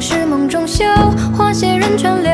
是梦中休，花谢人川流。